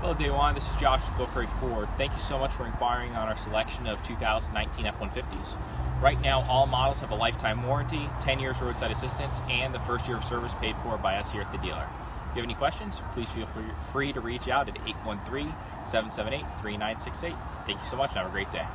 Hello, Day One. This is Josh with Ford. Thank you so much for inquiring on our selection of 2019 F-150s. Right now, all models have a lifetime warranty, 10 years roadside assistance, and the first year of service paid for by us here at the dealer. If you have any questions, please feel free to reach out at 813 778 3968. Thank you so much and have a great day.